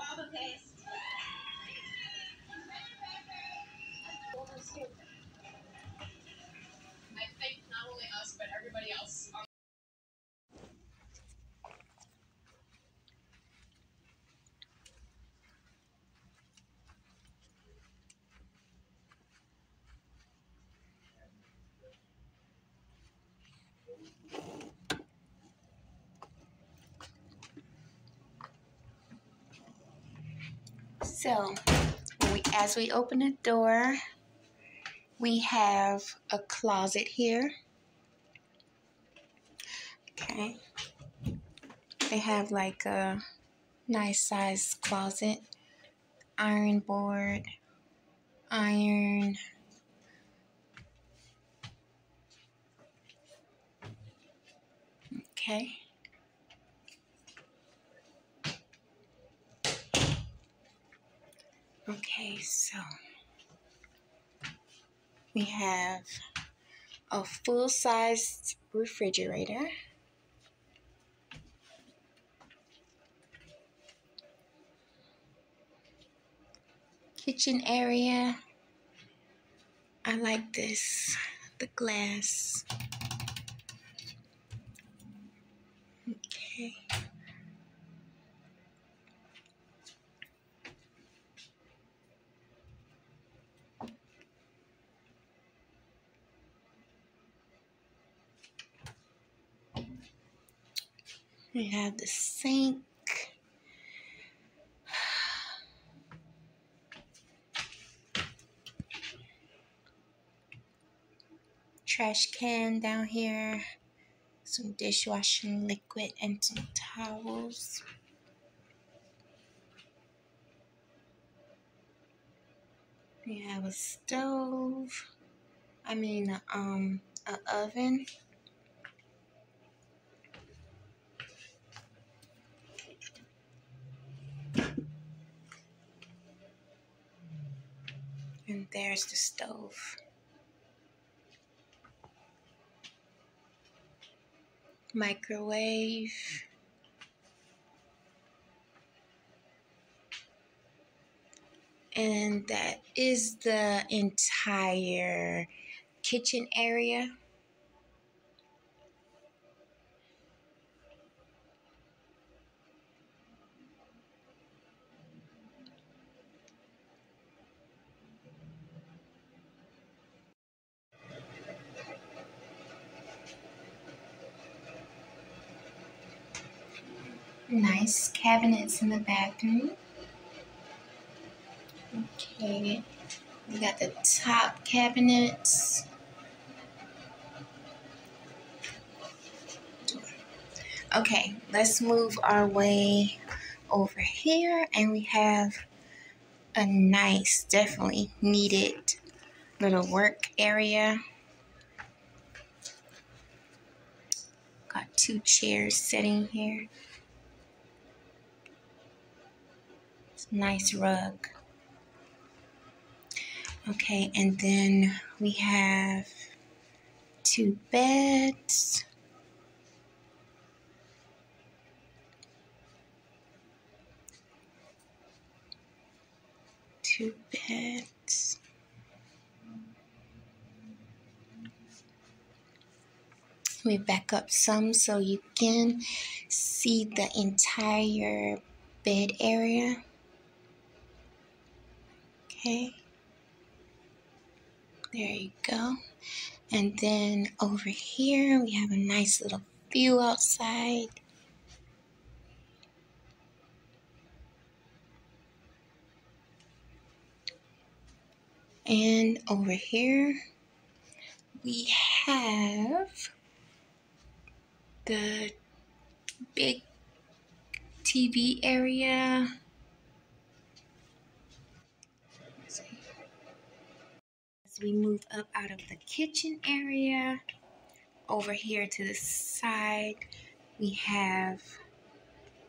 I think not only us, but everybody else. So, we, as we open the door, we have a closet here. Okay. They have like a nice size closet, iron board, iron. Okay. Okay, so we have a full sized refrigerator. Kitchen area. I like this, the glass. Okay. We have the sink. Trash can down here. Some dishwashing liquid and some towels. We have a stove. I mean, um, an oven. And there's the stove. Microwave. And that is the entire kitchen area. Nice cabinets in the bathroom. Okay, we got the top cabinets. Okay, let's move our way over here, and we have a nice, definitely needed little work area. Got two chairs sitting here. Nice rug. Okay, and then we have two beds. Two beds. Me back up some so you can see the entire bed area. Okay. There you go. And then over here, we have a nice little view outside. And over here, we have the big TV area. We move up out of the kitchen area. Over here to the side, we have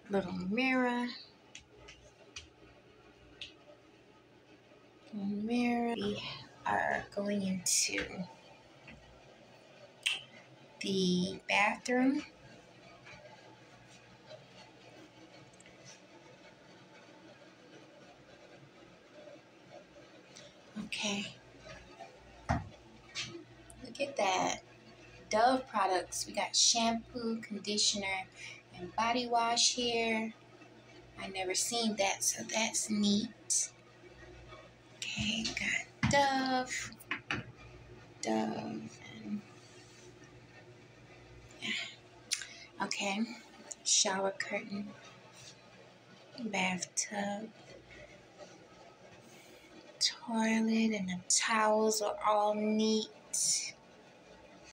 little mirror. Mirror. We are going into the bathroom. Okay. At that. Dove products. We got shampoo, conditioner, and body wash here. I never seen that, so that's neat. Okay, got Dove. Dove and yeah. Okay. Shower curtain. Bathtub. Toilet and the towels are all neat.